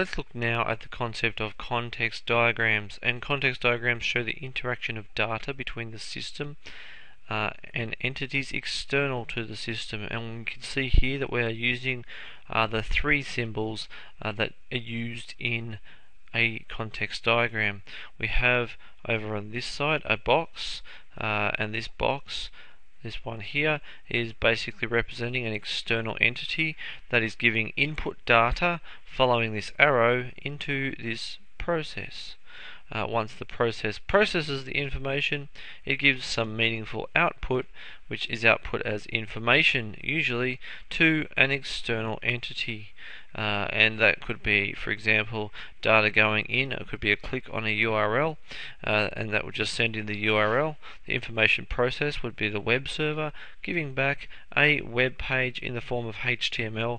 Let's look now at the concept of context diagrams. And context diagrams show the interaction of data between the system uh, and entities external to the system. And we can see here that we are using uh, the three symbols uh, that are used in a context diagram. We have over on this side a box, uh, and this box this one here is basically representing an external entity that is giving input data following this arrow into this process. Uh, once the process processes the information, it gives some meaningful output, which is output as information, usually to an external entity. Uh, and that could be, for example, data going in. It could be a click on a URL, uh, and that would just send in the URL. The information process would be the web server giving back a web page in the form of HTML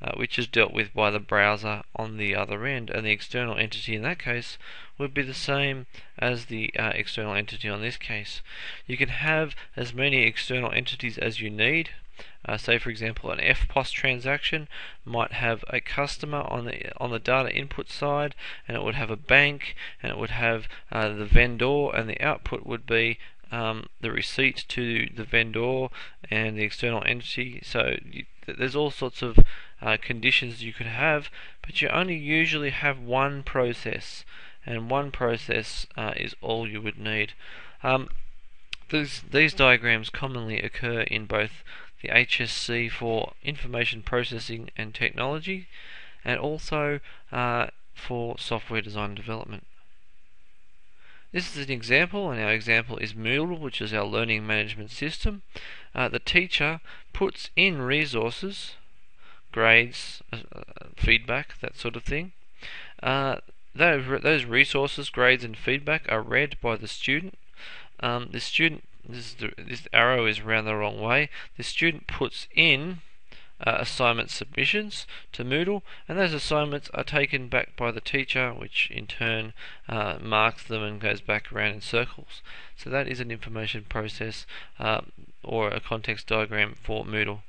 uh, which is dealt with by the browser on the other end and the external entity in that case would be the same as the uh, external entity on this case. You can have as many external entities as you need. Uh, say for example an EFTPOS transaction might have a customer on the on the data input side and it would have a bank and it would have uh, the vendor and the output would be um, the receipt to the vendor and the external entity so you, there's all sorts of uh, conditions you could have, but you only usually have one process, and one process uh, is all you would need. Um, these, these diagrams commonly occur in both the HSC for information processing and technology, and also uh, for software design development. This is an example, and our example is Moodle, which is our learning management system. Uh, the teacher puts in resources grades, uh, feedback, that sort of thing. Uh, those, those resources, grades, and feedback are read by the student. Um, the student, this, the, this arrow is around the wrong way. The student puts in uh, assignment submissions to Moodle, and those assignments are taken back by the teacher, which in turn uh, marks them and goes back around in circles. So that is an information process uh, or a context diagram for Moodle.